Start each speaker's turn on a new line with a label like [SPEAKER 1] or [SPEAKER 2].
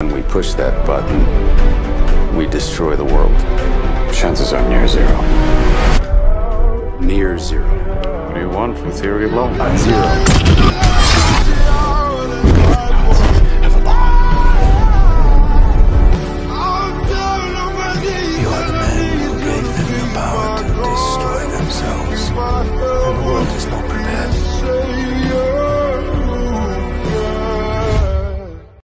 [SPEAKER 1] When we push that button, we destroy the world. Chances are near zero. Near zero. What do you want from theory of law? At zero.
[SPEAKER 2] You are the man who gave them the power to destroy themselves, and the world is not prepared.